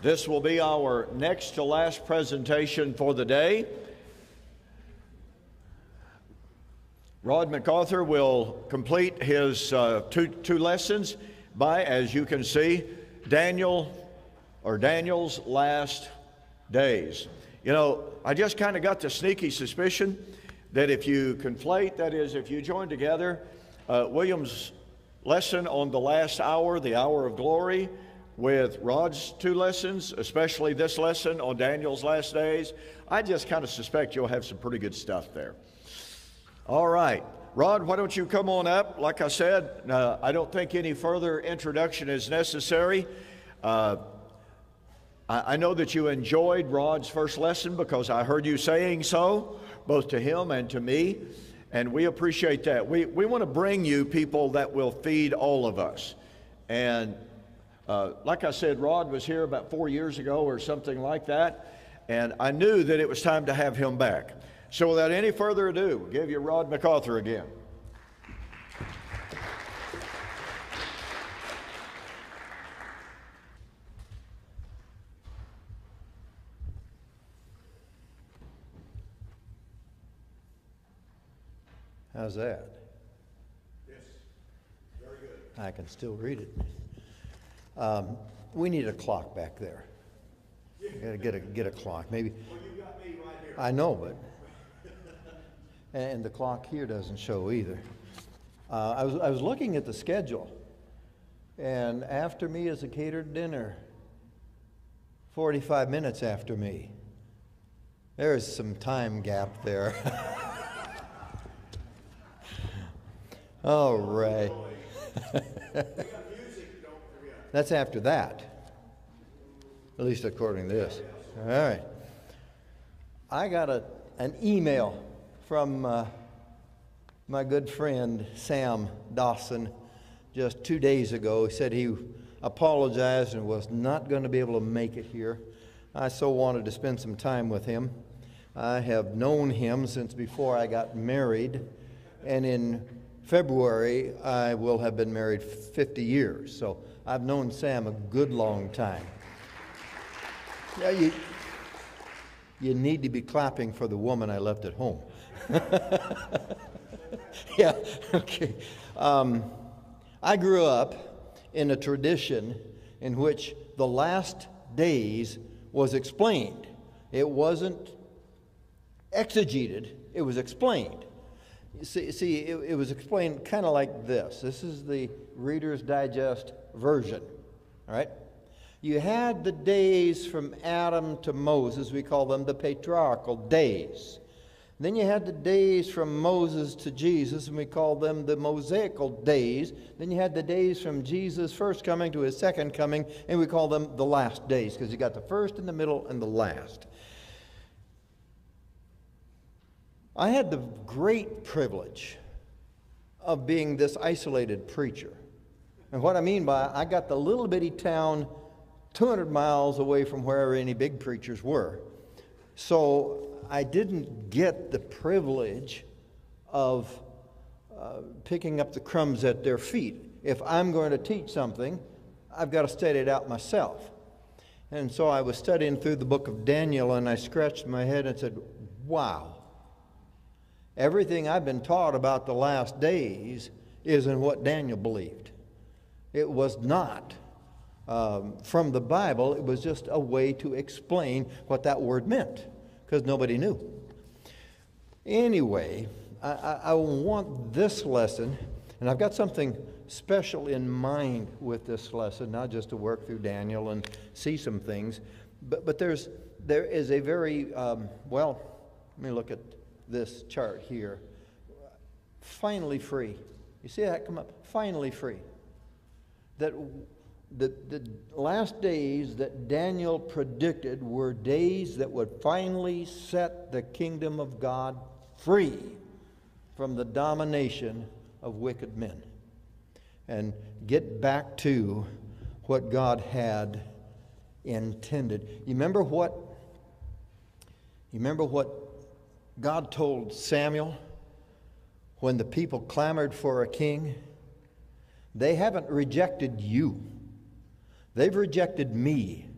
This will be our next to last presentation for the day. Rod MacArthur will complete his uh, two, two lessons by, as you can see, Daniel or Daniel's last days. You know, I just kind of got the sneaky suspicion that if you conflate, that is, if you join together uh, William's lesson on the last hour, the hour of glory, with Rod's two lessons, especially this lesson on Daniel's last days, I just kind of suspect you'll have some pretty good stuff there. All right. Rod, why don't you come on up? Like I said, uh, I don't think any further introduction is necessary. Uh, I, I know that you enjoyed Rod's first lesson because I heard you saying so, both to him and to me, and we appreciate that. We, we want to bring you people that will feed all of us. And uh, like I said, Rod was here about four years ago or something like that, and I knew that it was time to have him back. So without any further ado, we'll give you Rod MacArthur again. How's that? Yes, very good. I can still read it. Um, we need a clock back there. Got to get a get a clock. Maybe. Well, you got me right here. I know, but and the clock here doesn't show either. Uh, I was I was looking at the schedule, and after me is a catered dinner. Forty-five minutes after me. There's some time gap there. All right. That's after that. At least according to this. All right. I got a, an email from uh, my good friend Sam Dawson just two days ago. He said he apologized and was not going to be able to make it here. I so wanted to spend some time with him. I have known him since before I got married, and in February I will have been married 50 years. So I've known Sam a good long time. Yeah, you, you need to be clapping for the woman I left at home. yeah, okay. Um, I grew up in a tradition in which the last days was explained. It wasn't exegeted, it was explained. See, see it, it was explained kind of like this. This is the Reader's Digest version. All right? You had the days from Adam to Moses, we call them the patriarchal days. Then you had the days from Moses to Jesus, and we call them the Mosaical days. Then you had the days from Jesus' first coming to his second coming, and we call them the last days, because you got the first and the middle and the last. I had the great privilege of being this isolated preacher. And what I mean by I got the little bitty town 200 miles away from wherever any big preachers were. So I didn't get the privilege of uh, picking up the crumbs at their feet. If I'm going to teach something, I've got to study it out myself. And so I was studying through the book of Daniel and I scratched my head and said, Wow, everything I've been taught about the last days is in what Daniel believed. It was not um, from the Bible, it was just a way to explain what that word meant because nobody knew. Anyway, I, I, I, want this lesson, and I've got something special in mind with this lesson, not just to work through Daniel and see some things, but, but there's, there is a very, um, well, let me look at this chart here. Finally free. You see that come up? Finally free that the, the last days that Daniel predicted were days that would finally set the kingdom of God free from the domination of wicked men and get back to what God had intended. You remember what you remember what God told Samuel when the people clamored for a king? They haven't rejected you, they've rejected me.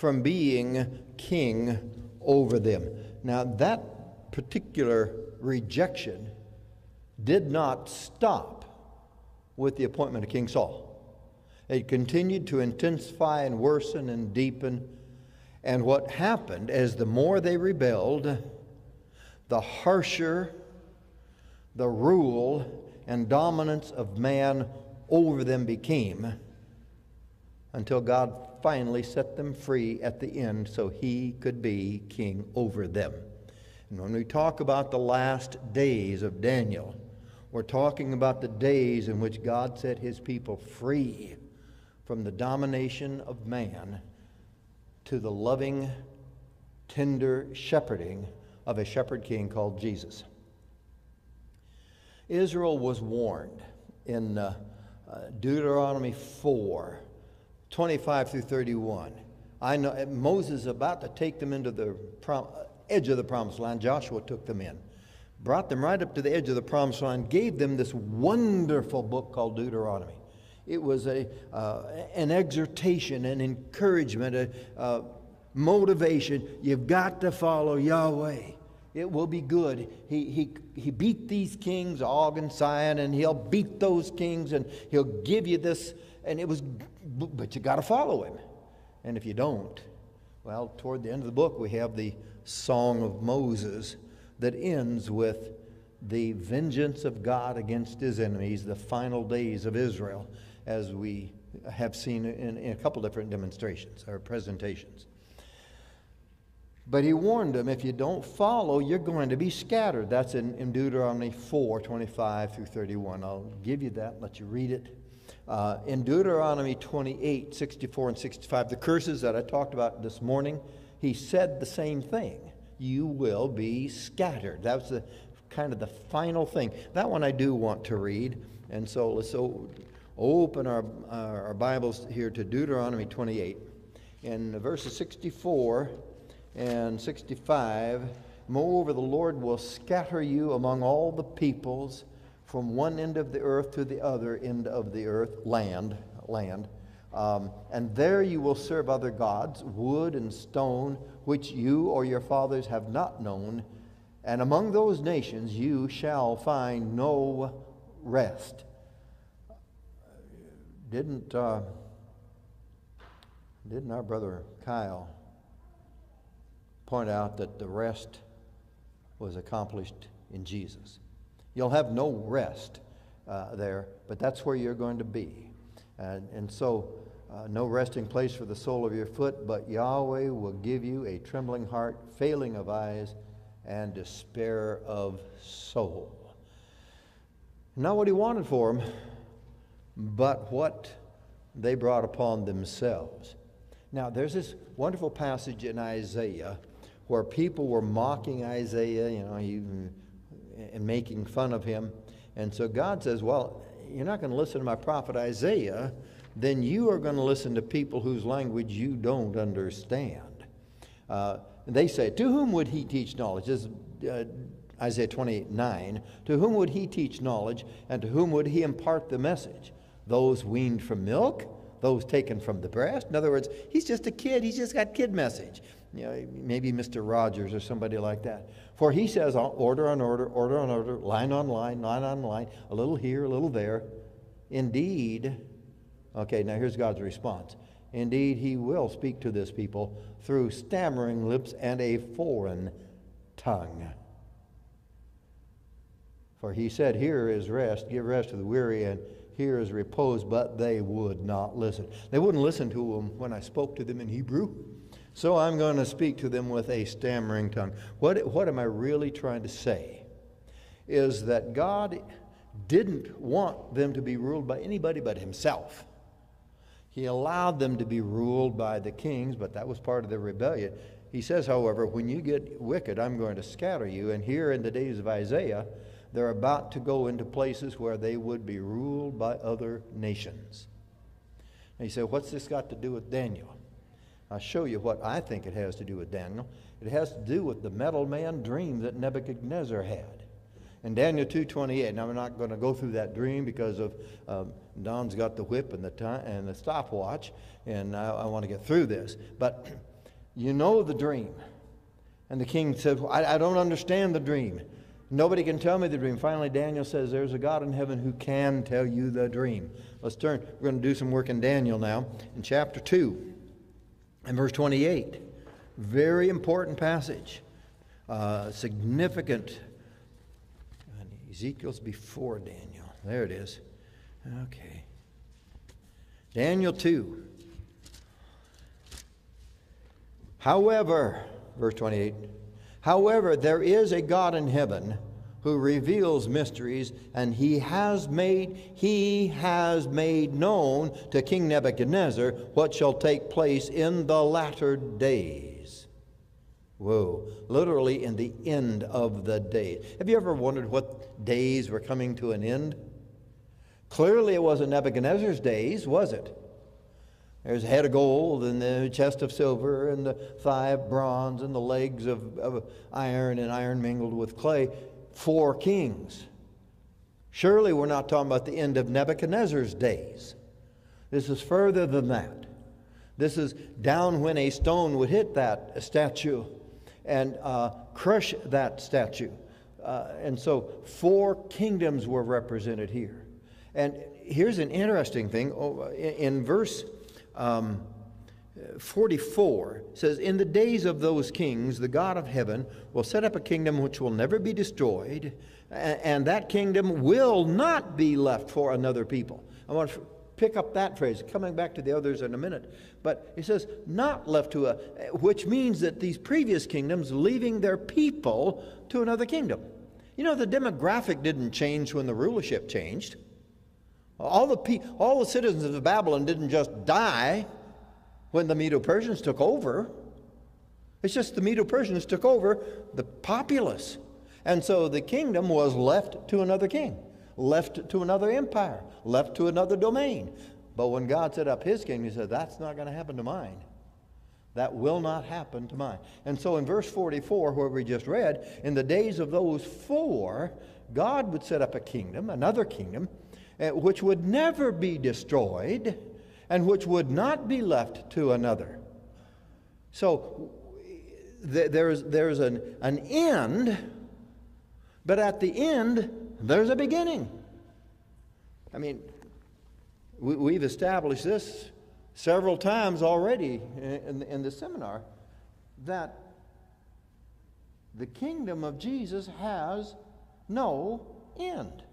from being king over them. Now, that particular rejection did not stop with the appointment of King Saul. It continued to intensify and worsen and deepen. And what happened as the more they rebelled, the harsher the rule and dominance of man over them became until God finally set them free at the end so he could be king over them. And when we talk about the last days of Daniel, we're talking about the days in which God set his people free from the domination of man to the loving, tender shepherding of a shepherd king called Jesus. Israel was warned in uh, Uh, Deuteronomy 4 25 through 31. I know eh, Moses is about to take them into the prom- uh, edge of the promised land. Joshua took them in, brought them right up to the edge of the promised land, gave them this wonderful book called Deuteronomy. It was a, uh, an exhortation, an encouragement, a, a motivation. You've got to follow Yahweh. It will be good. He, he, he beat these kings, Og and Sihon, and he'll beat those kings, and he'll give you this. And it was, but you got to follow him. And if you don't, well, toward the end of the book, we have the Song of Moses that ends with the vengeance of God against his enemies, the final days of Israel, as we have seen in, in a couple different demonstrations or presentations. But he warned them if you don't follow, you're going to be scattered. That's in, in Deuteronomy 4 25 through 31. I'll give you that, let you read it. Uh, in Deuteronomy 28 64 and 65, the curses that I talked about this morning, he said the same thing. You will be scattered. That was the kind of the final thing. That one I do want to read. And so let's open our, our Bibles here to Deuteronomy 28. In verses 64 and 65 Moreover, the Lord will scatter you among all the peoples from one end of the earth to the other end of the earth, land, land. Um, and there you will serve other gods, wood and stone, which you or your fathers have not known. And among those nations you shall find no rest. Didn't, uh, didn't our brother Kyle point out that the rest was accomplished in Jesus. You'll have no rest uh, there, but that's where you're going to be. And, and so, uh, no resting place for the sole of your foot, but Yahweh will give you a trembling heart, failing of eyes, and despair of soul. Not what he wanted for them, but what they brought upon themselves. Now, there's this wonderful passage in Isaiah where people were mocking Isaiah, you know, he, and making fun of him. And so God says, Well, you're not going to listen to my prophet Isaiah, then you are going to listen to people whose language you don't understand. Uh, they say, To whom would he teach knowledge? This is uh, Isaiah 29. To whom would he teach knowledge, and to whom would he impart the message? Those weaned from milk? Those taken from the breast? In other words, he's just a kid, he's just got kid message you know, maybe Mr. Rogers or somebody like that. For he says order on order, order on order, line on line, line on line, a little here, a little there. Indeed, okay, now here's God's response. Indeed, he will speak to this people through stammering lips and a foreign tongue. For he said, Here is rest, give rest to the weary, and here is repose, but they would not listen. They wouldn't listen to him when I spoke to them in Hebrew. So I'm going to speak to them with a stammering tongue. What, what am I really trying to say? Is that God didn't want them to be ruled by anybody but Himself. He allowed them to be ruled by the kings, but that was part of their rebellion. He says, however, when you get wicked, I'm going to scatter you. And here in the days of Isaiah, they're about to go into places where they would be ruled by other nations. And you say, what's this got to do with Daniel? I'll show you what I think it has to do with Daniel. It has to do with the metal man dream that Nebuchadnezzar had. In Daniel 2.28, now I'm not going to go through that dream because of um, Don's got the whip and the, time, and the stopwatch, and I, I want to get through this. But You know the dream. And the king said, I, I don't understand the dream. Nobody can tell me the dream. Finally, Daniel says, There's a God in heaven who can tell you the dream. Let's turn. We're going to do some work in Daniel now, in chapter 2 and verse 28. Very important passage. Uh, significant. Ezekiel's before Daniel. There it is. Okay. Daniel 2. However, verse 28, however, there is a God in heaven who reveals mysteries, and he has made he has made known to King Nebuchadnezzar what shall take place in the latter days. Whoa, literally in the end of the days. Have you ever wondered what days were coming to an end? Clearly, it wasn't Nebuchadnezzar's days, was it? There's a head of gold and the chest of silver and the thigh of bronze and the legs of, of iron and iron mingled with clay. Four kings. Surely we're not talking about the end of Nebuchadnezzar's days. This is further than that. This is down when a stone would hit that statue and uh, crush that statue. Uh, and so four kingdoms were represented here. And here's an interesting thing. Oh, in verse um, 44 says, In the days of those kings, the God of heaven will set up a kingdom which will never be destroyed, and that kingdom will not be left for another people. I want to pick up that phrase, coming back to the others in a minute. But he says, not left to a, which means that these previous kingdoms leaving their people to another kingdom. You know, the demographic didn't change when the rulership changed. All the, pe- all the citizens of Babylon didn't just die when the Medo Persians took over. It's just the Medo Persians took over the populace. And so the kingdom was left to another king, left to another empire, left to another domain. But when God set up his kingdom, he said, That's not going to happen to mine. That will not happen to mine. And so in verse 44, where we just read, in the days of those four, God would set up a kingdom, another kingdom, uh, which would never be destroyed and which would not be left to another. So th- there's, there's an, an end, but at the end, there's a beginning. I mean, we, we've established this several times already in, in the seminar that the kingdom of Jesus has no end.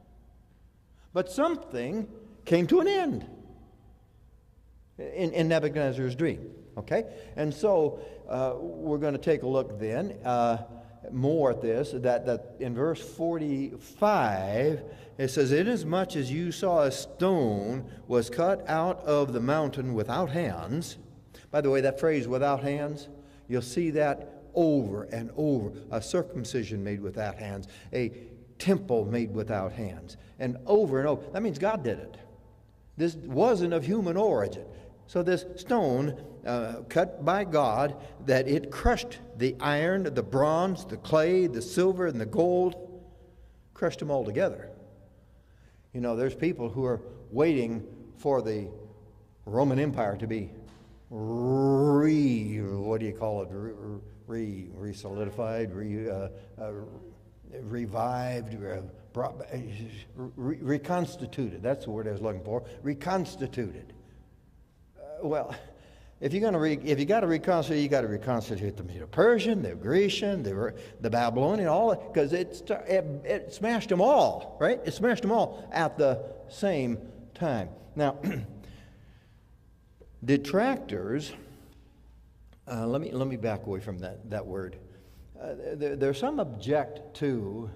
But something came to an end in, in Nebuchadnezzar's dream. Okay? And so uh, we're going to take a look then uh, more at this. That, that in verse 45, it says, Inasmuch as you saw a stone was cut out of the mountain without hands. By the way, that phrase, without hands, you'll see that over and over. A circumcision made without hands, a temple made without hands, and over and over. That means God did it. This wasn't of human origin. So, this stone uh, cut by God, that it crushed the iron, the bronze, the clay, the silver, and the gold, crushed them all together. You know, there's people who are waiting for the Roman Empire to be re, what do you call it, re, re solidified, re, uh, uh, revived, brought, re- reconstituted. That's the word I was looking for. Reconstituted. Well, if you're going to re- if you got to reconstitute, you got to reconstitute the Medo-Persian, the Grecian, the, the Babylonian, all because it, it, it smashed them all, right? It smashed them all at the same time. Now, detractors. Uh, let me let me back away from that that word. Uh, there, there's some object to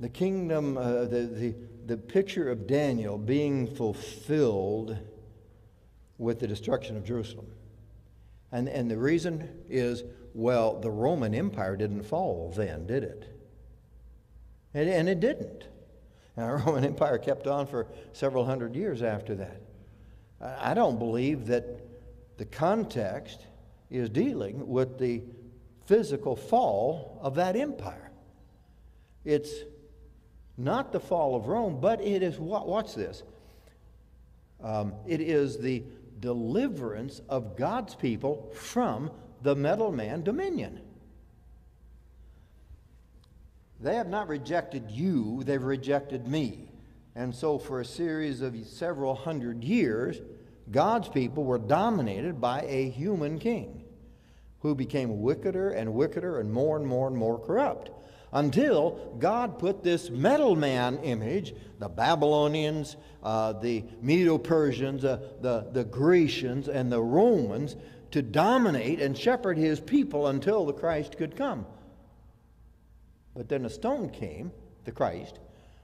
the kingdom, uh, the, the, the picture of Daniel being fulfilled with the destruction of Jerusalem. And, and the reason is well, the Roman Empire didn't fall then, did it? And, and it didn't. And the Roman Empire kept on for several hundred years after that. I don't believe that the context is dealing with the physical fall of that empire. It's not the fall of Rome, but it is, watch this, um, it is the deliverance of God's people from the metal man dominion. They have not rejected you, they've rejected me. And so, for a series of several hundred years, God's people were dominated by a human king who became wickeder and wickeder and more and more and more corrupt until God put this metal man image, the Babylonians, uh, the Medo Persians, uh, the, the Grecians, and the Romans, to dominate and shepherd his people until the Christ could come. But then a stone came, the Christ,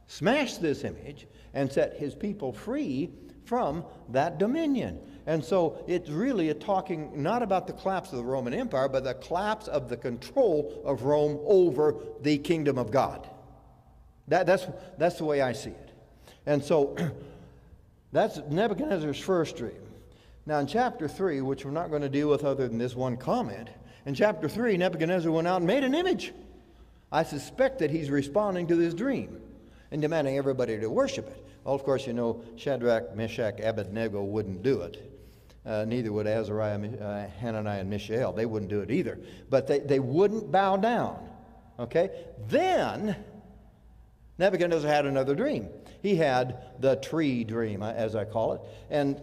smashed this image, and set his people free from that dominion. And so it's really a talking not about the collapse of the Roman Empire, but the collapse of the control of Rome over the kingdom of God. That, that's, that's the way I see it. And so that's Nebuchadnezzar's first dream. Now, in chapter 3, which we're not going to deal with other than this one comment, in chapter 3, Nebuchadnezzar went out and made an image. I suspect that he's responding to this dream and demanding everybody to worship it. Well, of course, you know, Shadrach, Meshach, Abednego wouldn't do it. Uh, neither would Azariah, uh, Hananiah, and Mishael. They wouldn't do it either. But they, they wouldn't bow down. Okay? Then Nebuchadnezzar had another dream. He had the tree dream, uh, as I call it. And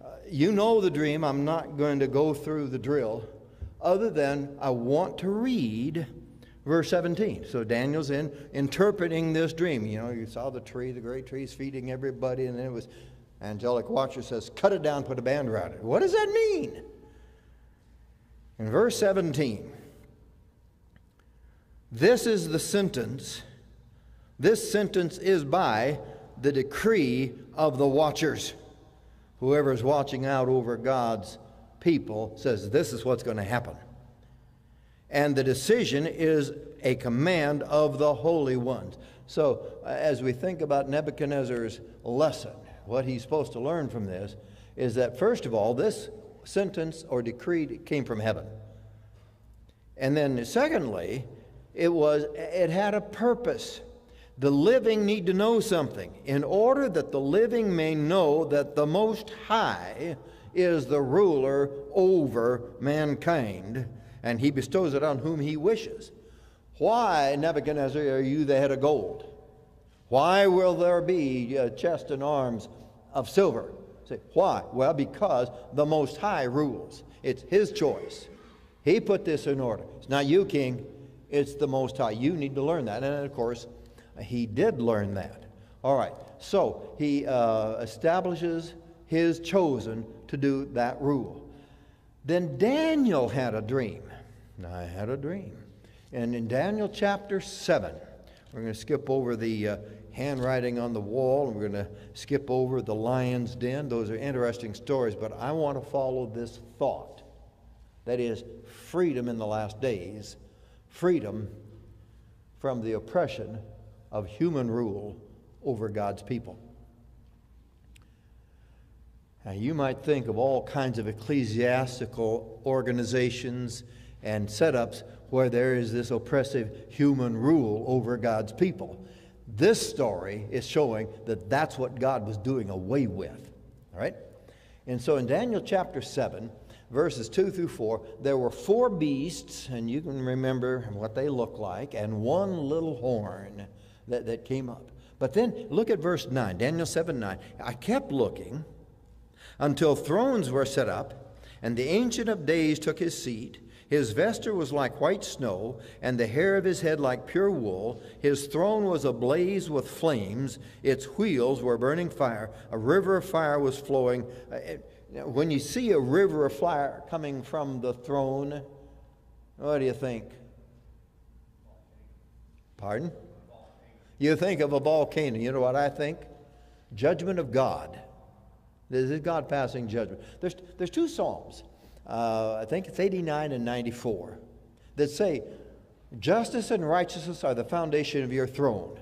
uh, you know the dream. I'm not going to go through the drill, other than I want to read verse 17. So Daniel's in interpreting this dream. You know, you saw the tree, the great trees feeding everybody, and then it was angelic watcher says, cut it down, put a band around it. What does that mean? In verse 17, this is the sentence. This sentence is by the decree of the watchers. Whoever is watching out over God's people says, This is what's going to happen and the decision is a command of the holy ones. So, as we think about Nebuchadnezzar's lesson, what he's supposed to learn from this is that, first of all, this sentence or decree came from heaven. And then, secondly, it was it had a purpose. The living need to know something. In order that the living may know that the Most High is the ruler over mankind, and he bestows it on whom he wishes. Why, Nebuchadnezzar, are you the head of gold? Why will there be a chest and arms of silver? Say, why? Well, because the Most High rules. It's his choice. He put this in order. It's not you, king. It's the Most High. You need to learn that. And of course, he did learn that. All right. So he uh, establishes his chosen to do that rule. Then Daniel had a dream. I had a dream. And in Daniel chapter 7, we're going to skip over the uh, handwriting on the wall, and we're going to skip over the lion's den. Those are interesting stories, but I want to follow this thought. That is, freedom in the last days, freedom from the oppression of human rule over God's people. Now, you might think of all kinds of ecclesiastical organizations and setups where there is this oppressive human rule over God's people. This story is showing that that's what God was doing away with. All right? And so in Daniel chapter 7, verses 2 through 4, there were four beasts, and you can remember what they look like, and one little horn that, that came up. But then look at verse 9, Daniel 7 9. I kept looking until thrones were set up, and the Ancient of Days took his seat. His vesture was like white snow, and the hair of his head like pure wool. His throne was ablaze with flames. Its wheels were burning fire. A river of fire was flowing. Uh, when you see a river of fire coming from the throne, what do you think? Pardon? You think of a volcano. You know what I think? Judgment of God. This is God passing judgment. There's, there's two Psalms uh, I think it's 89 and 94, that say, Justice and righteousness are the foundation of your throne.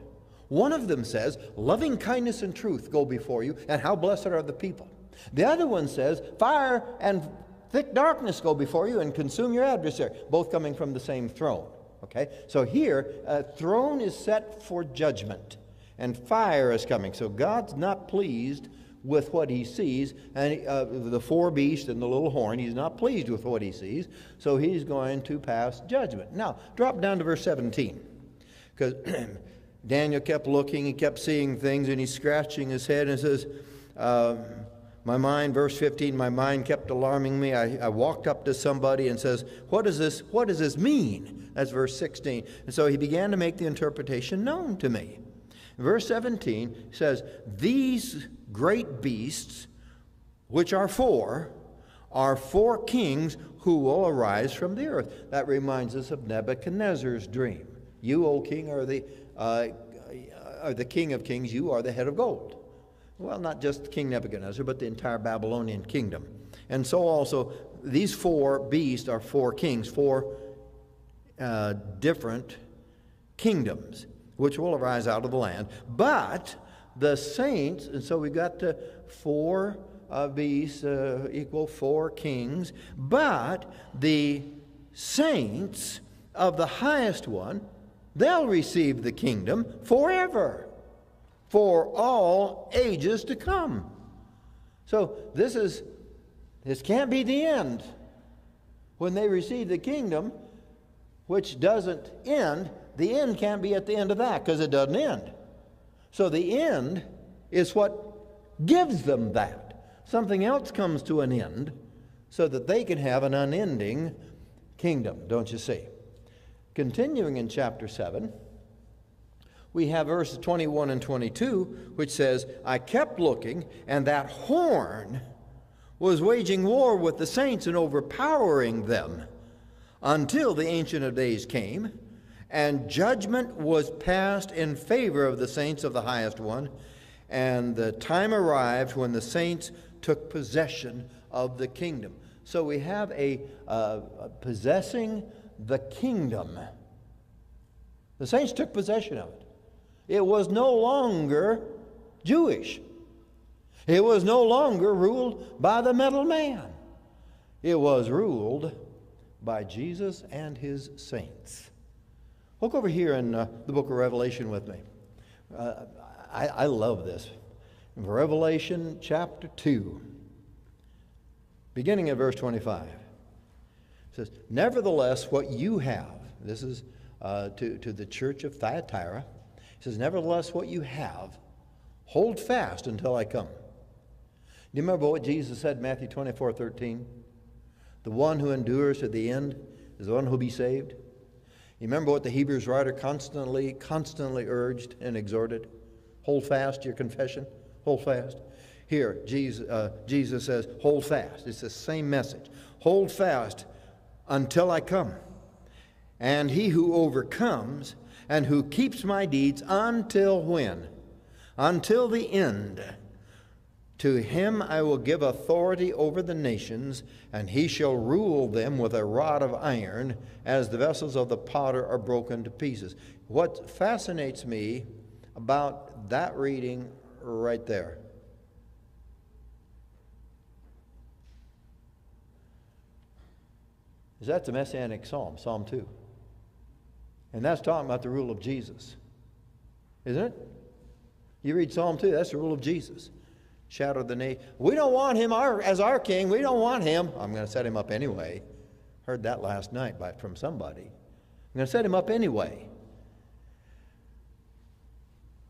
One of them says, Loving kindness and truth go before you, and how blessed are the people. The other one says, Fire and thick darkness go before you and consume your adversary, both coming from the same throne. Okay? So here, a throne is set for judgment, and fire is coming. So God's not pleased with what he sees, and uh, the four beasts and the little horn, he's not pleased with what he sees, so he's going to pass judgment. Now, drop down to verse 17, because Daniel kept looking, he kept seeing things, and he's scratching his head and says, uh, my mind, verse 15, my mind kept alarming me. I, I, walked up to somebody and says, what does this, what does this mean? That's verse 16. And so he began to make the interpretation known to me. Verse 17 says, These great beasts, which are four, are four kings who will arise from the earth. That reminds us of Nebuchadnezzar's dream. You, O king, are the, uh, are the king of kings. You are the head of gold. Well, not just King Nebuchadnezzar, but the entire Babylonian kingdom. And so also, these four beasts are four kings, four uh, different kingdoms, which will arise out of the land. But the saints, and so we've got uh, four uh, beasts uh, equal four kings, but the saints of the highest one, they'll receive the kingdom forever, for all ages to come. So this is this can't be the end. When they receive the kingdom, which doesn't end, the end can't be at the end of that because it doesn't end. So the end is what gives them that. Something else comes to an end so that they can have an unending kingdom, don't you see? Continuing in chapter 7, we have verses 21 and 22, which says, I kept looking, and that horn was waging war with the saints and overpowering them until the Ancient of Days came and judgment was passed in favor of the saints of the highest one, and the time arrived when the saints took possession of the kingdom. So we have a uh, possessing the kingdom. The saints took possession of it. It was no longer Jewish. It was no longer ruled by the metal man. It was ruled by Jesus and his saints. Look over here in uh, the book of Revelation with me. Uh, I, I love this. Revelation chapter 2, beginning at verse 25. It says, Nevertheless, what you have, this is uh, to, to the church of Thyatira, it says, Nevertheless, what you have, hold fast until I come. Do you remember what Jesus said in Matthew 24 13? The one who endures to the end is the one who will be saved. You remember what the Hebrews writer constantly, constantly urged and exhorted? Hold fast your confession. Hold fast. Here, Jesus, uh, Jesus says, hold fast. It's the same message. Hold fast until I come. And he who overcomes and who keeps my deeds until when? Until the end. To him I will give authority over the nations, and he shall rule them with a rod of iron, as the vessels of the potter are broken to pieces. What fascinates me about that reading right there is that's the Messianic Psalm, Psalm 2. And that's talking about the rule of Jesus. Isn't it? You read Psalm 2, that's the rule of Jesus shouted the knee. We don't want him our, as our king. We don't want him. I'm going to set him up anyway. Heard that last night by, from somebody. I'm going to set him up anyway.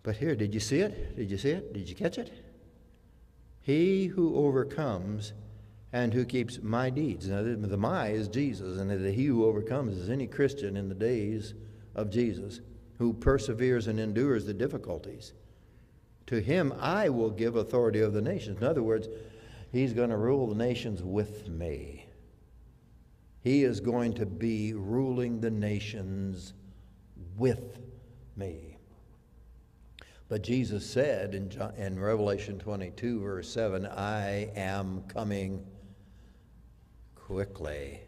But here, did you see it? Did you see it? Did you catch it? He who overcomes and who keeps my deeds. Now, the my is Jesus, and the he who overcomes is any Christian in the days of Jesus who perseveres and endures the difficulties. To him I will give authority over the nations. In other words, he's going to rule the nations with me. He is going to be ruling the nations with me. But Jesus said in, John, in Revelation 22, verse 7, I am coming quickly.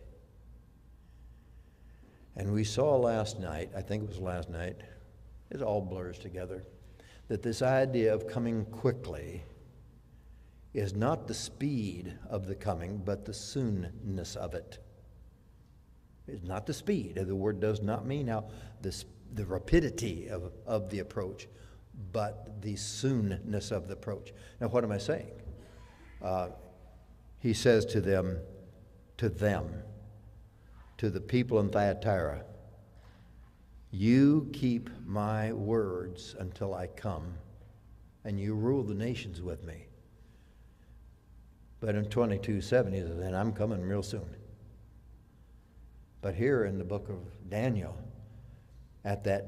And we saw last night, I think it was last night, it all blurs together that this idea of coming quickly is not the speed of the coming, but the soonness of it. It's not the speed. The word does not mean now the, the rapidity of, of the approach, but the soonness of the approach. Now, what am I saying? Uh, he says to them, to them, to the people in Thyatira, You keep my words until I come, and you rule the nations with me. But in 22 7, he says, And I'm coming real soon. But here in the book of Daniel, at that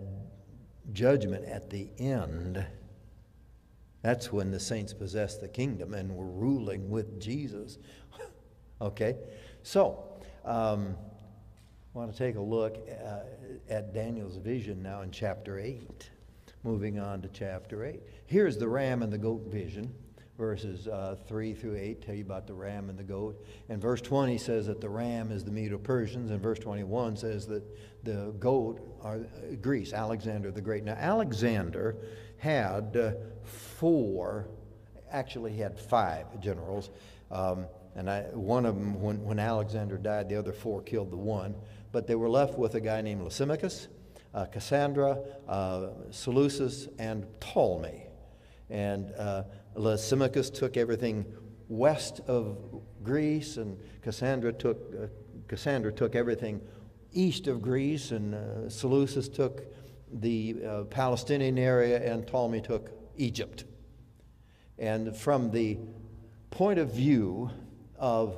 judgment at the end, that's when the saints possess the kingdom and were ruling with Jesus. okay? So, um, I want to take a look uh, at Daniel's vision now in chapter 8. Moving on to chapter 8. Here's the ram and the goat vision verses uh, 3 through 8 tell you about the ram and the goat. And verse 20 says that the ram is the Medo Persians, and verse 21 says that the goat are uh, Greece, Alexander the Great. Now, Alexander had uh, four, actually, he had five generals. Um, and I, one of them, when, when Alexander died, the other four killed the one. But they were left with a guy named Lysimachus, uh, Cassandra, uh, Seleucus, and Ptolemy. And uh, Lysimachus took everything west of Greece, and Cassandra took, uh, Cassandra took everything east of Greece, and uh, Seleucus took the uh, Palestinian area, and Ptolemy took Egypt. And from the point of view of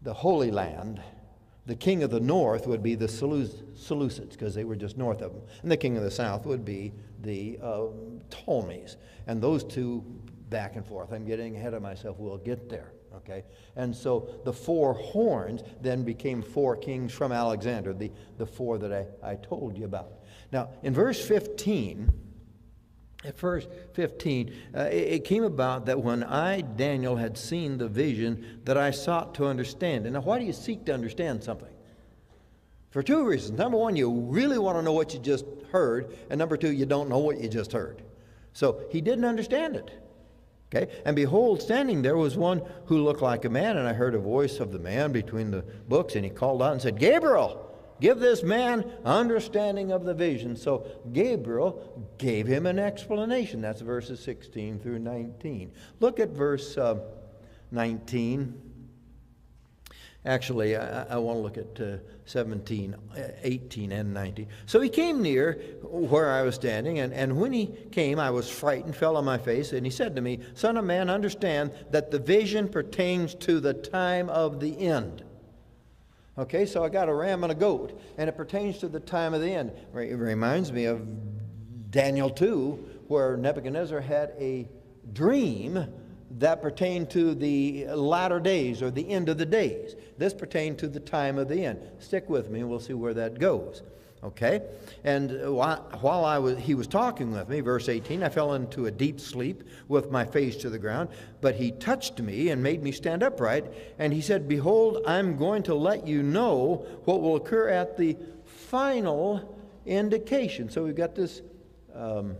the Holy Land, the king of the north would be the Seleucids, because they were just north of them. And the king of the south would be the uh, Ptolemies. And those two back and forth. I'm getting ahead of myself. We'll get there. Okay? And so the four horns then became four kings from Alexander, the, the four that I, I told you about. Now, in verse 15, at verse 15, uh, it, it, came about that when I, Daniel, had seen the vision, that I sought to understand. And now, why do you seek to understand something? For two reasons. Number one, you really want to know what you just heard. And number two, you don't know what you just heard. So he didn't understand it. Okay? And behold, standing there was one who looked like a man, and I heard a voice of the man between the books, and he called out and said, Gabriel, Give this man understanding of the vision. So Gabriel gave him an explanation. That's verses 16 through 19. Look at verse uh, 19. Actually, I, I want to look at uh, 17, uh, 18, and 19. So he came near where I was standing, and, and when he came, I was frightened, fell on my face, and he said to me, Son of man, understand that the vision pertains to the time of the end. Okay, so I got a ram and a goat, and it pertains to the time of the end. It reminds me of Daniel 2, where Nebuchadnezzar had a dream that pertained to the latter days or the end of the days. This pertained to the time of the end. Stick with me and we'll see where that goes. Okay? And while I was, he was talking with me, verse 18, I fell into a deep sleep with my face to the ground. But he touched me and made me stand upright. And he said, Behold, I'm going to let you know what will occur at the final indignation. So we've got this. Um,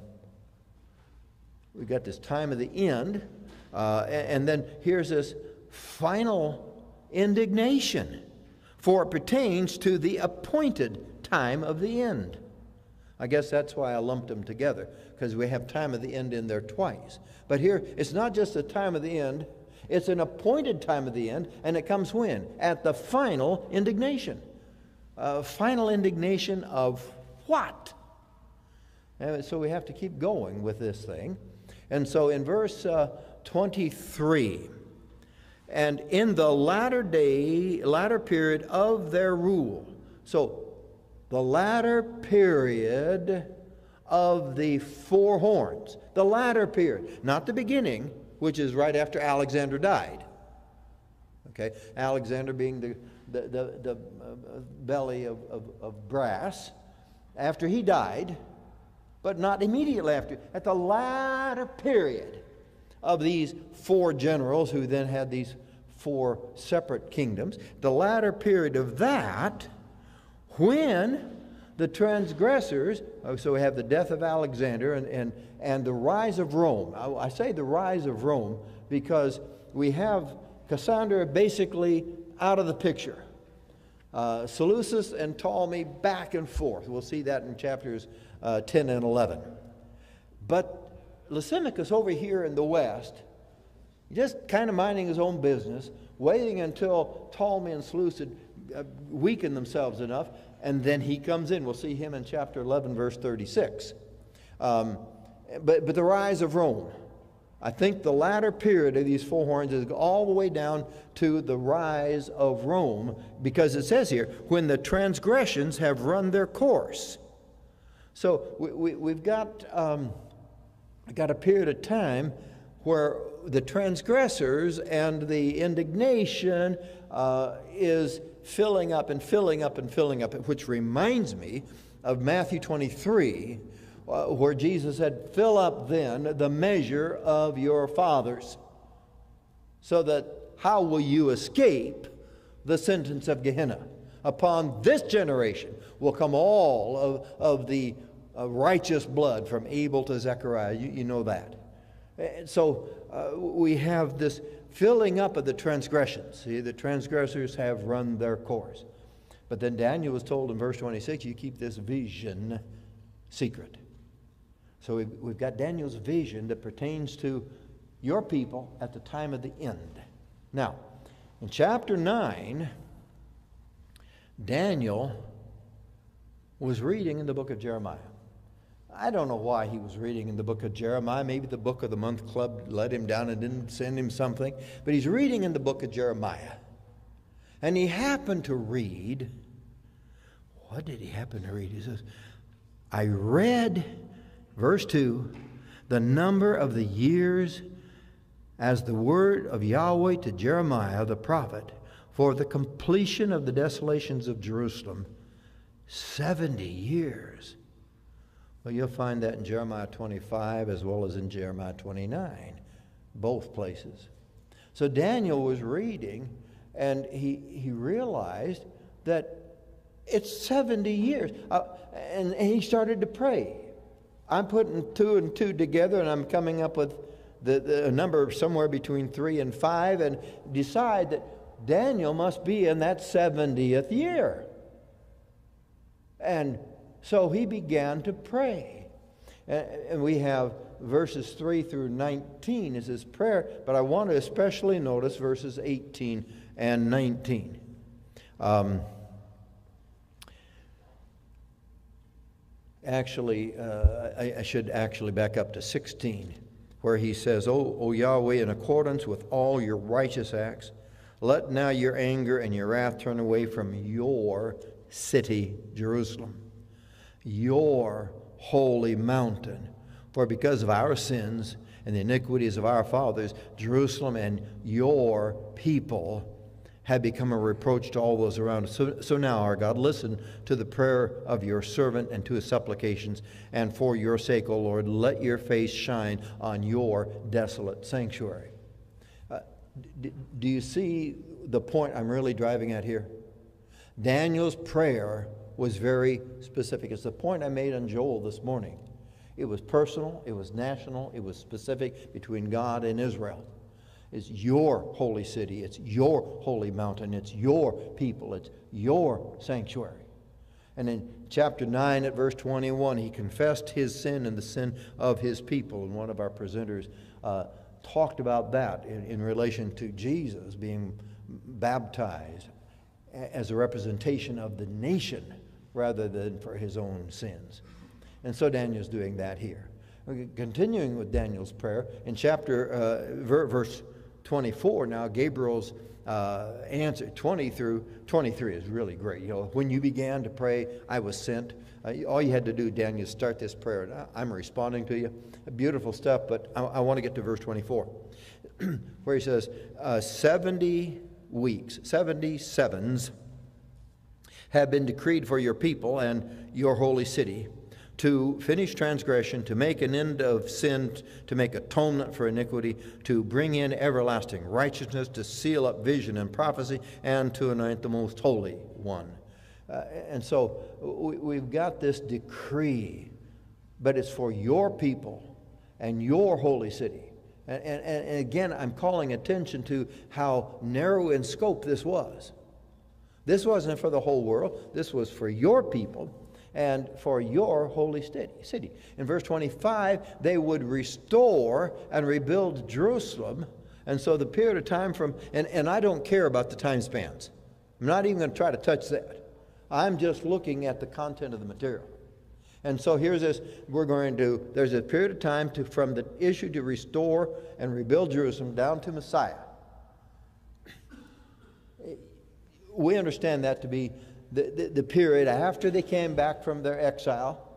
we've got this time of the end, uh, and, and then here's this final indignation, for it pertains to the appointed time of the end. I guess that's why I lumped them together, because we have time of the end in there twice. But here, it's not just the time of the end, it's an appointed time of the end, and it comes when? At the final indignation. Uh, final indignation of what? And so we have to keep going with this thing. And so in verse uh, 23, and in the latter day, latter period of their rule. So the latter period of the four horns. The latter period, not the beginning, which is right after Alexander died. Okay, Alexander being the, the, the, the uh, belly of, of, of brass. After he died, but not immediately after, at the latter period of these four generals who then had these four separate kingdoms, the latter period of that when the transgressors, oh, so we have the death of Alexander and, and, and the rise of Rome. I, I say the rise of Rome because we have Cassandra basically out of the picture. Uh, Seleucus and Ptolemy back and forth. We'll see that in chapters uh, 10 and 11. But Lysimachus over here in the west, just kind of minding his own business, waiting until Ptolemy and Seleucid uh, weaken themselves enough, and then he comes in. We'll see him in chapter 11, verse 36. Um, but, but the rise of Rome. I think the latter period of these four horns is all the way down to the rise of Rome, because it says here, when the transgressions have run their course. So we, we, have got, um, got a period of time where the transgressors and the indignation uh, is filling up and filling up and filling up, which reminds me of Matthew 23, uh, where Jesus said, Fill up then the measure of your fathers, so that how will you escape the sentence of Gehenna? Upon this generation will come all of, of the uh, righteous blood from Abel to Zechariah. You, you know that. And so uh, we have this filling up of the transgressions. See, the transgressors have run their course. But then Daniel was told in verse 26 you keep this vision secret. So we've, we've got Daniel's vision that pertains to your people at the time of the end. Now, in chapter 9, Daniel was reading in the book of Jeremiah. I don't know why he was reading in the book of Jeremiah. Maybe the book of the month club let him down and didn't send him something. But he's reading in the book of Jeremiah. And he happened to read, what did he happen to read? He says, I read, verse 2, the number of the years as the word of Yahweh to Jeremiah the prophet for the completion of the desolations of Jerusalem 70 years. Well, you'll find that in Jeremiah 25 as well as in Jeremiah 29, both places. So Daniel was reading and he, he realized that it's 70 years. Uh, and, and he started to pray. I'm putting two and two together and I'm coming up with the, the number somewhere between three and five and decide that Daniel must be in that 70th year. And so he began to pray. And we have verses 3 through 19 is his prayer, but I want to especially notice verses 18 and 19. Um, actually, uh, I, I, should actually back up to 16, where he says, o, o Yahweh, in accordance with all your righteous acts, let now your anger and your wrath turn away from your city, Jerusalem your holy mountain. For because of our sins and the iniquities of our fathers, Jerusalem and your people have become a reproach to all those around us. So, so now, our God, listen to the prayer of your servant and to his supplications. And for your sake, O Lord, let your face shine on your desolate sanctuary. Uh, do you see the point I'm really driving at here? Daniel's prayer was very specific. It's the point I made on Joel this morning. It was personal, it was national, it was specific between God and Israel. It's your holy city, it's your holy mountain, it's your people, it's your sanctuary. And in chapter 9 at verse 21, he confessed his sin and the sin of his people. And one of our presenters uh, talked about that in, in relation to Jesus being baptized as a representation of the nation rather than for his own sins. And so Daniel's doing that here. Continuing with Daniel's prayer, in chapter, uh, verse 24, now Gabriel's uh, answer, 20 through 23 is really great. You know, when you began to pray, I was sent. Uh, all you had to do, Daniel, is start this prayer. I'm responding to you. Beautiful stuff, but I, I want to get to verse 24, where he says, uh, 70 weeks, 70 sevens have been decreed for your people and your holy city to finish transgression, to make an end of sin, to make atonement for iniquity, to bring in everlasting righteousness, to seal up vision and prophecy, and to anoint the most holy one. Uh, and so we, have got this decree, but it's for your people and your holy city. And, and, and again, I'm calling attention to how narrow in scope this was. This wasn't for the whole world, this was for your people. and for your holy city. In verse 25, they would restore and rebuild Jerusalem. And so the period of time from, and, and I don't care about the time spans. I'm not even going to try to touch that. I'm just looking at the content of the material. And so here's this we're going to, there's a period of time to, from the issue to restore and rebuild Jerusalem down to Messiah. We understand that to be the, the, the period after they came back from their exile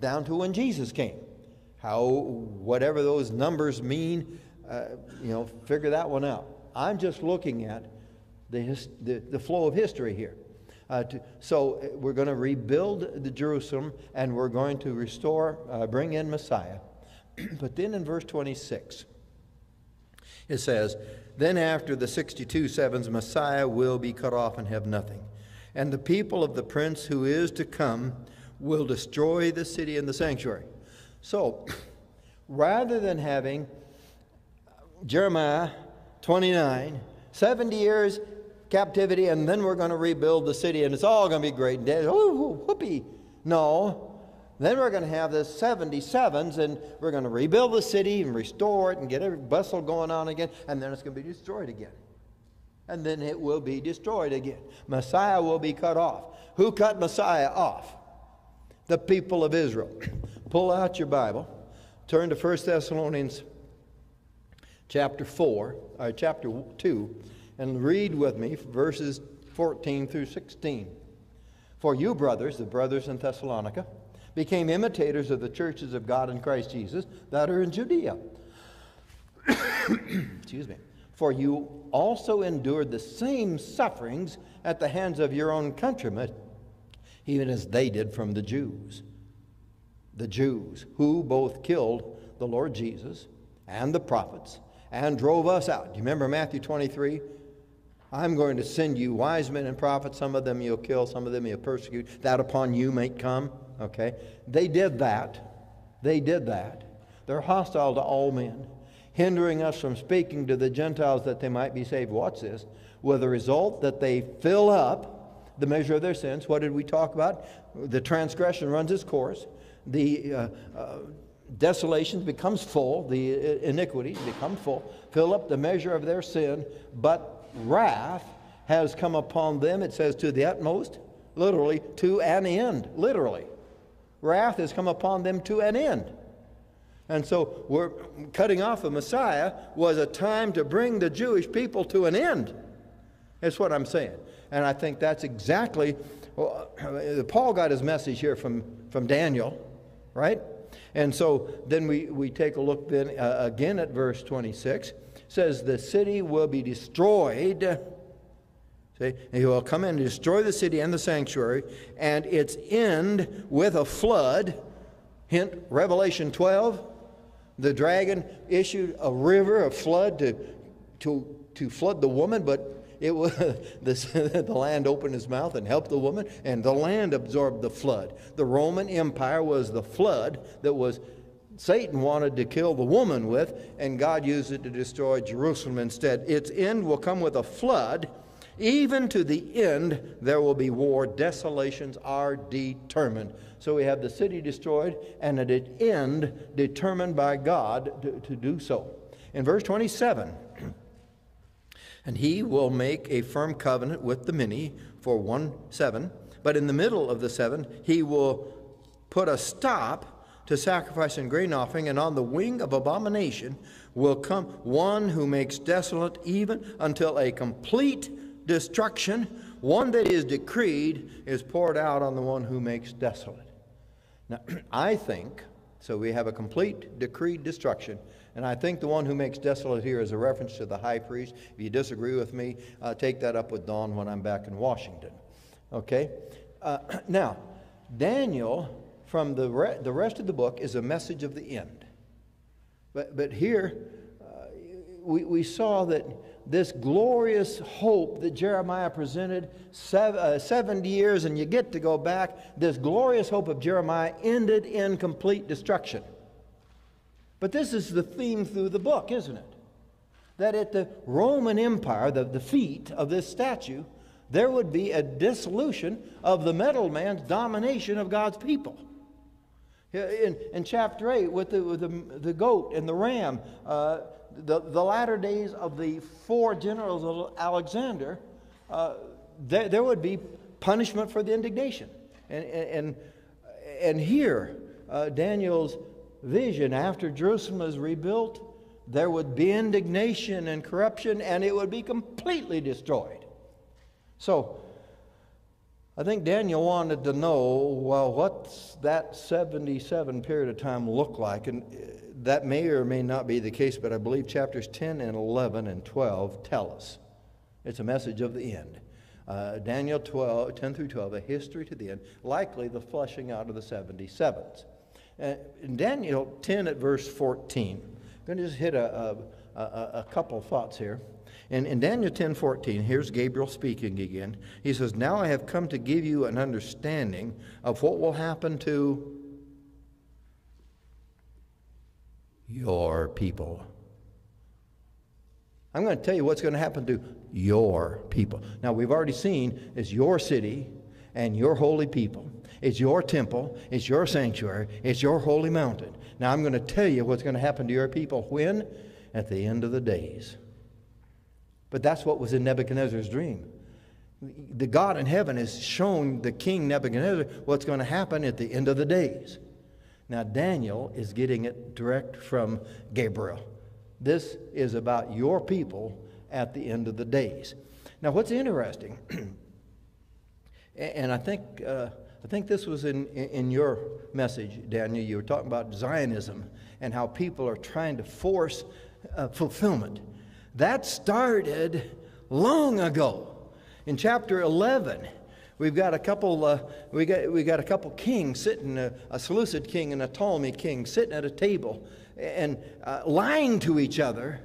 down to when Jesus came. How, whatever those numbers mean, uh, you know, figure that one out. I'm just looking at the, his, the, the flow of history here. Uh, to, so uh, we're going to rebuild the Jerusalem and we're going to restore, uh, bring in Messiah. but then in verse 26, it says, Then after the 62 sevens, Messiah will be cut off and have nothing. And the people of the prince who is to come will destroy the city and the sanctuary. So, rather than having Jeremiah 29, 70 years captivity, and then we're going to rebuild the city, and it's all going to be great. And oh, whoopee. No. Then we're going to have the 77s, and we're going to rebuild the city and restore it and get every bustle going on again, and then it's going to be destroyed again. And then it will be destroyed again. Messiah will be cut off. Who cut Messiah off? The people of Israel. Pull out your Bible, turn to 1 Thessalonians chapter 4, or chapter 2, and read with me verses 14 through 16. For you, brothers, the brothers in Thessalonica, became imitators of the churches of God in Christ Jesus that are in Judea. Excuse me. For you also endured the same sufferings at the hands of your own countrymen, even as they did from the Jews. The Jews, who both killed the Lord Jesus and the prophets and drove us out. Do you remember Matthew 23? I'm going to send you wise men and prophets. Some of them you'll kill, some of them you'll persecute. That upon you may come. Okay? They did that. They did that. They're hostile to all men, hindering us from speaking to the Gentiles that they might be saved. Watch this. With the result that they fill up the measure of their sins. What did we talk about? The transgression runs its course. The uh, uh, desolation becomes full. The uh, iniquity becomes full. Fill up the measure of their sin. But wrath has come upon them, it says, to the utmost, literally, to an end, literally. Wrath has come upon them to an end. And so we're cutting off the Messiah was a time to bring the Jewish people to an end. That's what I'm saying. And I think that's exactly, well, Paul got his message here from, from Daniel, right? And so then we, we take a look then uh, again at verse 26 says the city will be destroyed. See, he will come in and destroy the city and the sanctuary, and its end with a flood. Hint, Revelation 12. The dragon issued a river of flood to, to, to flood the woman, but it was the, the land opened his mouth and helped the woman, and the land absorbed the flood. The Roman Empire was the flood that was Satan wanted to kill the woman with, and God used it to destroy Jerusalem instead. Its end will come with a flood. Even to the end, there will be war. Desolations are determined. So we have the city destroyed, and at its end, determined by God to, to do so. In verse 27, and he will make a firm covenant with the many for one seven, but in the middle of the seven, he will put a stop to sacrifice and grain offering, and on the wing of abomination will come one who makes desolate even until a complete destruction, one that is decreed, is poured out on the one who makes desolate. Now, I think, so we have a complete decreed destruction, and I think the one who makes desolate here is a reference to the high priest. If you disagree with me, uh, take that up with Dawn when I'm back in Washington. Okay? Uh, now, Daniel from the, re- the rest of the book is a message of the end. But, but here, uh, we, we saw that this glorious hope that Jeremiah presented uh, 70 years, and you get to go back, this glorious hope of Jeremiah ended in complete destruction. But this is the theme through the book, isn't it? That at the Roman Empire, the, feet of this statue, there would be a dissolution of the middleman's domination of God's people. In, in chapter 8, with the, with the, the goat and the ram, uh, the, the latter days of the four generals of Alexander, uh, there, there would be punishment for the indignation. And, and, and here, uh, Daniel's vision after Jerusalem is rebuilt, there would be indignation and corruption, and it would be completely destroyed. So, I think Daniel wanted to know, well, what's that 77 period of time look like? And uh, that may or may not be the case, but I believe chapters 10 and 11 and 12 tell us. It's a message of the end. Uh, Daniel 12, 10 through 12, a history to the end, likely the flushing out of the 77s. Uh, in Daniel 10 at verse 14, I'm going to just hit a, a, a, a couple thoughts here. In, in Daniel 10 14, here's Gabriel speaking again. He says, Now I have come to give you an understanding of what will happen to your people. I'm going to tell you what's going to happen to your people. Now, we've already seen it's your city and your holy people. It's your temple, it's your sanctuary, it's your holy mountain. Now, I'm going to tell you what's going to happen to your people when? At the end of the days. But that's what was in Nebuchadnezzar's dream. The God in heaven has shown the king Nebuchadnezzar what's going to happen at the end of the days. Now, Daniel is getting it direct from Gabriel. This is about your people at the end of the days. Now, what's interesting, and I think, uh, I think this was in, in your message, Daniel, you were talking about Zionism and how people are trying to force uh, fulfillment. That started long ago. In chapter 11, we've got a couple, uh, we, got, we got a couple kings sitting, uh, a Seleucid king and a Ptolemy king sitting at a table and uh, lying to each other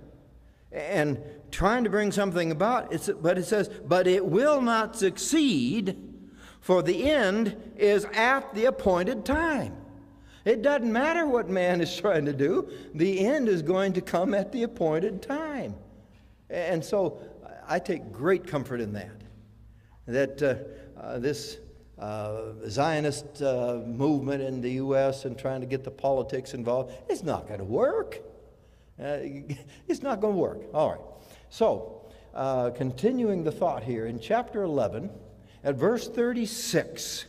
and trying to bring something about. It's, but it says, but it will not succeed, for the end is at the appointed time. It doesn't matter what man is trying to do, the end is going to come at the appointed time. And so I take great comfort in that. That uh, this uh, Zionist uh, movement in the U.S. and trying to get the politics involved, it's not going to work. Uh, it's not going to work. All right. So, uh, continuing the thought here, in chapter 11, at verse 36,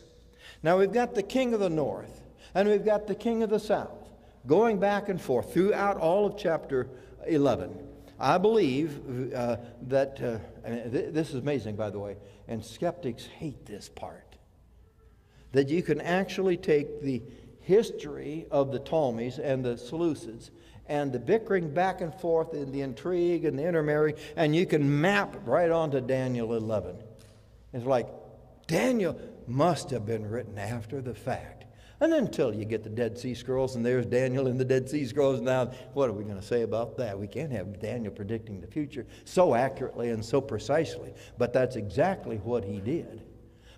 now we've got the king of the north and we've got the king of the south going back and forth throughout all of chapter 11. I believe uh, that, uh, th- this is amazing, by the way, and skeptics hate this part, that you can actually take the history of the Ptolemies and the Seleucids and the bickering back and forth and the intrigue and the intermarrying, and you can map right onto Daniel 11. It's like, Daniel must have been written after the fact. And until you get the Dead Sea Scrolls, and there's Daniel in the Dead Sea Scrolls. Now, what are we going to say about that? We can't have Daniel predicting the future so accurately and so precisely, but that's exactly what he did.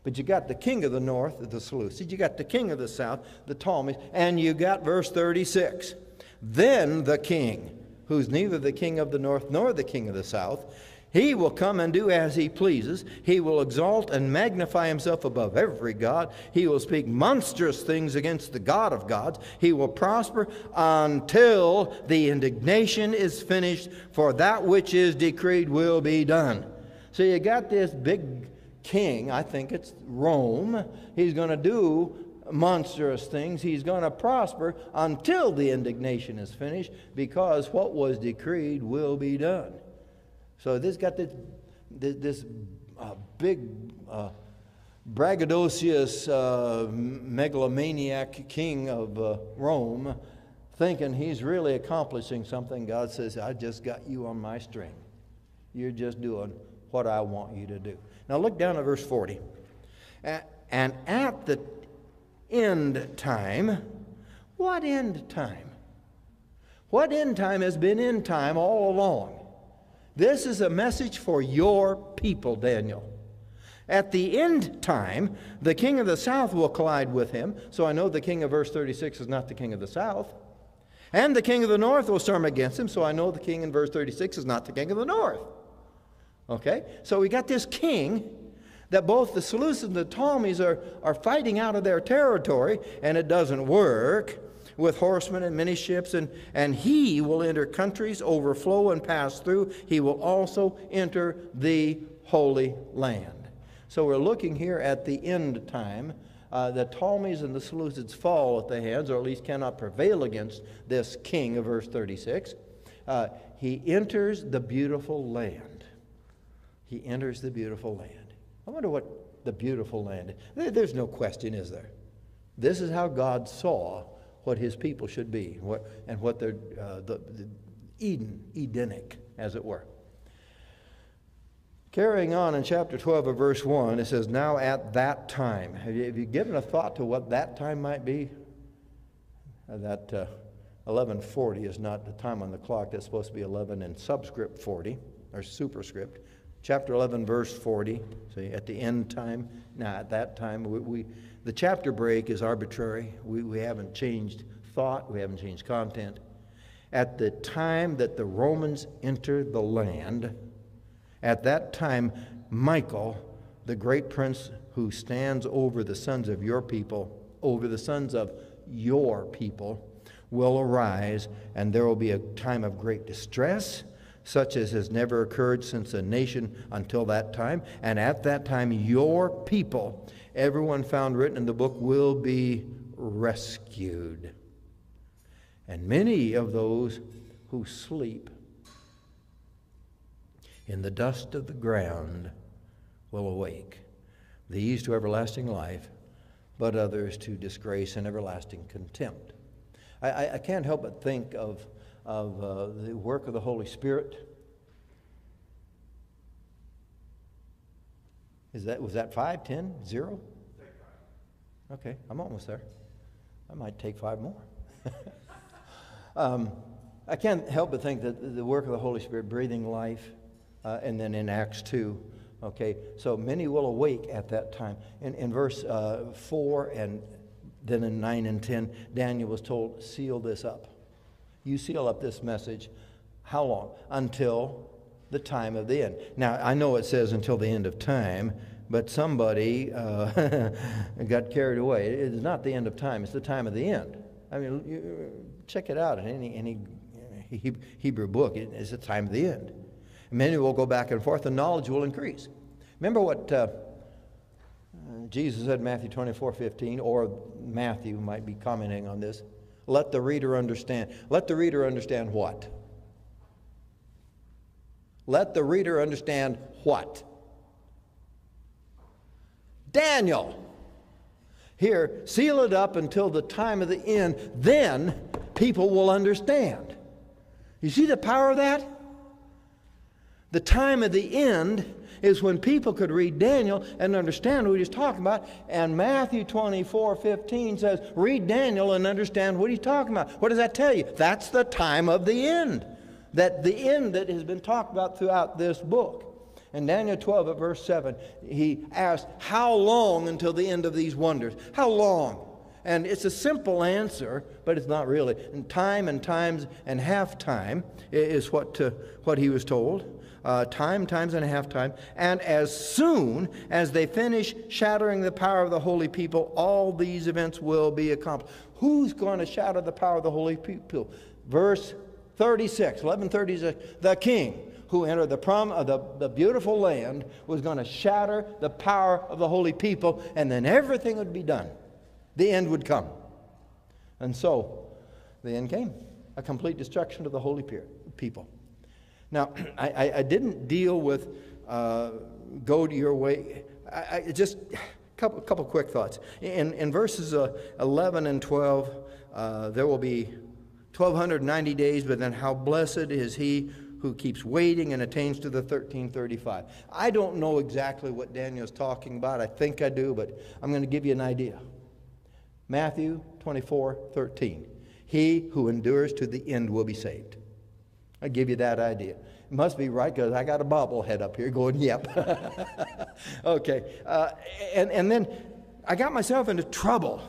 But you got the king of the north, the Seleucids, you got the king of the south, the Ptolemies, and you got verse 36. Then the king, who's neither the king of the north nor the king of the south, he will come and do as he pleases. He will exalt and magnify himself above every God. He will speak monstrous things against the God of gods. He will prosper until the indignation is finished, for that which is decreed will be done. So you got this big king, I think it's Rome. He's going to do monstrous things. He's going to prosper until the indignation is finished, because what was decreed will be done. So this got this, this, this uh, big, uh, braggadocious, uh, megalomaniac king of uh, Rome thinking he's really accomplishing something. God says, I just got you on my string. You're just doing what I want you to do. Now look down at verse 40. And at the end time, what end time? What end time has been end time all along? This is a message for your people, Daniel. At the end time, the king of the south will collide with him. So I know the king of verse 36 is not the king of the south. And the king of the north will storm against him. So I know the king in verse 36 is not the king of the north. Okay? So we got this king that both the Seleucids and the Ptolemies are, are fighting out of their territory, and it doesn't work with horsemen and many ships, and, and he will enter countries, overflow, and pass through. He will also enter the Holy Land. So we're looking here at the end time. Uh, the Ptolemies and the Seleucids fall at the hands, or at least cannot prevail against this king of verse 36. Uh, he enters the beautiful land. He enters the beautiful land. I wonder what the beautiful land is. There's no question, is there? This is how God saw what his people should be what, and what they're, uh, the, the Eden, Edenic, as it were. Carrying on in chapter 12 of verse 1, it says, Now at that time. Have you, have you given a thought to what that time might be? Uh, that uh, 1140 is not the time on the clock. That's supposed to be 11 in subscript 40, or superscript. Chapter 11, verse 40. See, at the end time. Now, at that time, we, we the chapter break is arbitrary. We, we haven't changed thought, we haven't changed content. At the time that the Romans entered the land, at that time, Michael, the great prince who stands over the sons of your people, over the sons of your people, will arise, and there will be a time of great distress, such as has never occurred since a nation until that time. And at that time, your people, everyone found written in the book, will be rescued. And many of those who sleep in the dust of the ground will awake, these to everlasting life, but others to disgrace and everlasting contempt. I, I, I can't help but think of, of uh, the work of the Holy Spirit. Is that, was that five, ten, zero? Okay, I'm almost there. I might take five more. um, I can't help but think that the work of the Holy Spirit, breathing life, uh, and then in Acts 2. Okay, so many will awake at that time. In, in verse uh, 4 and then in 9 and 10, Daniel was told, seal this up. You seal up this message. How long? Until the time of the end. Now, I know it says until the end of time, but somebody uh, got carried away. It is not the end of time, it's the time of the end. I mean, you, check it out in any, any Hebrew book. It's the time of the end. Many will go back and forth, and knowledge will increase. Remember what uh, Jesus said in Matthew 24 15, or Matthew might be commenting on this. Let the reader understand. Let the reader understand what? Let the reader understand what? Daniel. Here, seal it up until the time of the end, then people will understand. You see the power of that? The time of the end is when people could read Daniel and understand what he's talking about. And Matthew 24 15 says, Read Daniel and understand what he's talking about. What does that tell you? That's the time of the end. That the end that has been talked about throughout this book. In Daniel 12 at verse 7, he asked, How long until the end of these wonders? How long? And it's a simple answer, but it's not really. And time and times and half time is what, uh, what he was told uh, time, times and a half time. And as soon as they finish shattering the power of the holy people, all these events will be accomplished. Who's going to shatter the power of the holy people? Verse 36, 1136, the king who entered the, prom, of the, the beautiful land was going to shatter the power of the holy people, and then everything would be done. The end would come. And so, the end came a complete destruction of the holy people. Now, I, I didn't deal with uh, go to your way. I, I just a couple, couple quick thoughts. In, in verses uh, 11 and 12, uh, there will be 1290 days, but then how blessed is he who keeps waiting and attains to the 1335. I don't know exactly what Daniel is talking about. I think I do, but I'm going to give you an idea. Matthew 24, 13. He who endures to the end will be saved. I give you that idea. It must be right because I got a bobblehead up here going, yep. okay. Uh, and, and then I got myself into trouble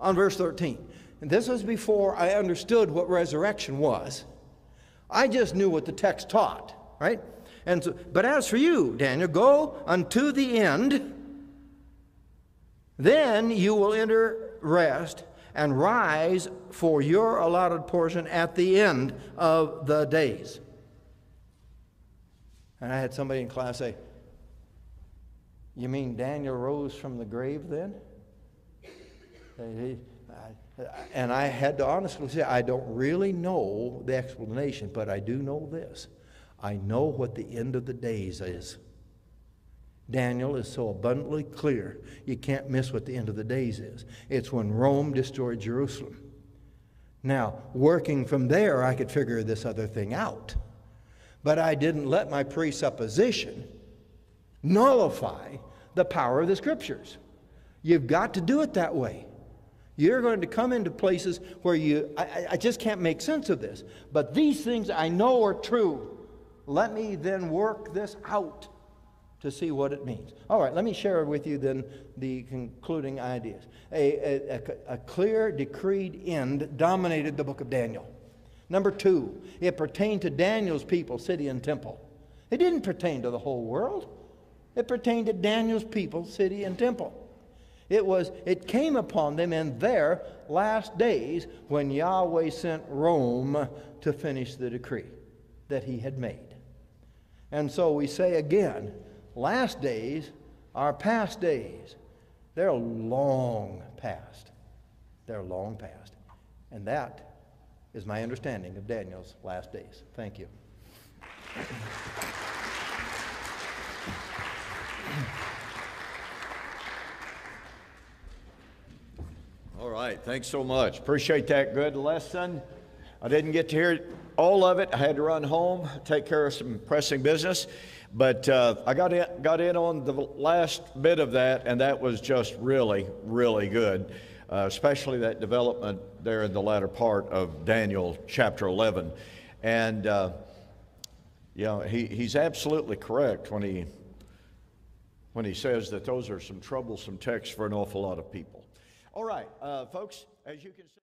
on verse 13. And this was before I understood what resurrection was. I just knew what the text taught, right? And so, but as for you, Daniel, go unto the end. Then you will enter rest and rise for your allotted portion at the end of the days. And I had somebody in class say, You mean Daniel rose from the grave then? And I had to honestly say, I don't really know the explanation, but I do know this. I know what the end of the days is. Daniel is so abundantly clear, you can't miss what the end of the days is. It's when Rome destroyed Jerusalem. Now, working from there, I could figure this other thing out. But I didn't let my presupposition nullify the power of the scriptures. You've got to do it that way. You're going to come into places where you, I, I, just can't make sense of this. But these things I know are true. Let me then work this out to see what it means. All right, let me share with you then the concluding ideas. A, a, a, clear, decreed end dominated the book of Daniel. Number two, it pertained to Daniel's people, city, and temple. It didn't pertain to the whole world. It pertained to Daniel's people, city, and temple. It was it came upon them in their last days when Yahweh sent Rome to finish the decree that he had made. And so we say again, last days are past days. They're long past. They're long past. And that is my understanding of Daniel's last days. Thank you. All right, thanks so much. Appreciate that good lesson. I didn't get to hear all of it. I had to run home, take care of some pressing business. But uh, I got in, got in on the last bit of that, and that was just really, really good, uh, especially that development there in the latter part of Daniel chapter 11. And, uh, you know, he, he's absolutely correct when he, when he says that those are some troublesome texts for an awful lot of people. All right, uh, folks, as you can see.